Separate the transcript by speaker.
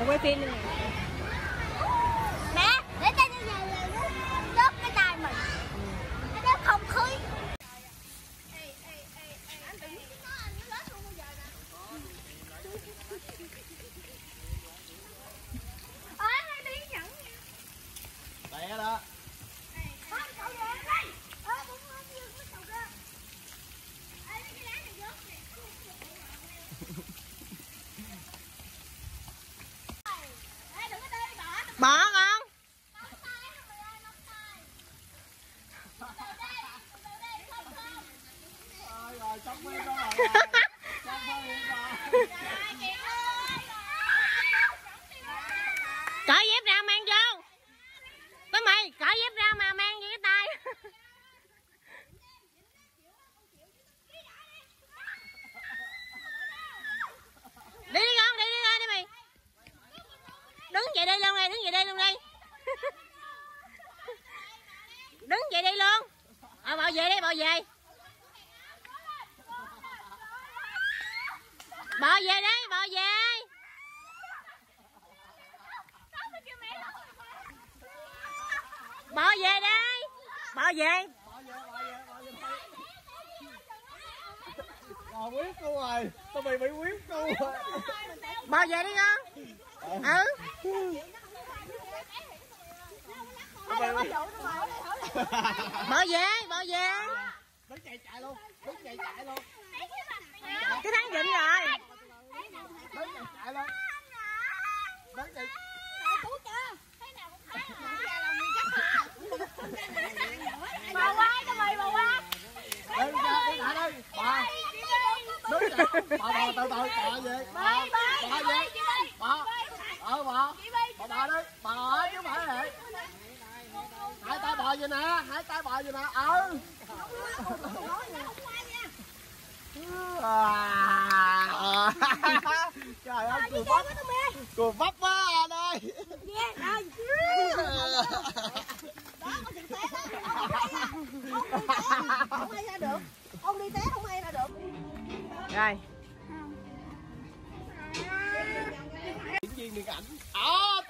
Speaker 1: 我会 quay.
Speaker 2: Cởi dép ra mang vô. Tới mày, cởi dép ra mà mang vô cái tay. Đi đi con, đi đi ra đi mày. Đứng vậy đi luôn đi đứng vậy đi luôn đi. Đứng vậy đi luôn. À bảo vệ đi, bảo vệ. Bỏ về đi bỏ về. Bỏ về đây Bỏ về.
Speaker 3: Rồi quyết cô rồi. Tao bị bị quyết cô rồi.
Speaker 2: Bỏ về đi con. Ừ. Bỏ về Bỏ về.
Speaker 3: Đứng chạy chạy luôn. Đứng chạy chạy luôn
Speaker 2: Cái thằng dịnh rồi
Speaker 3: Đứng chạy chạy luôn Đứng chạy
Speaker 1: Bà qua cho mày bà qua
Speaker 3: Đứng ra đi lại đi Bà Bà bà từ từ bà về Bà bà về Bà Ờ bà Bà bà đi Bà ở chứ phải vậy. Hai tay bò vậy nè Hai tay bò vậy nè. Ừ. À. Trời ơi, cười vấp. Cười vấp
Speaker 2: Rồi
Speaker 3: Diễn viên điện ảnh? À